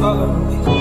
follow me.